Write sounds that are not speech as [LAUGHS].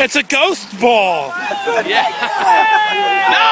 It's a ghost ball. Yeah. [LAUGHS] no!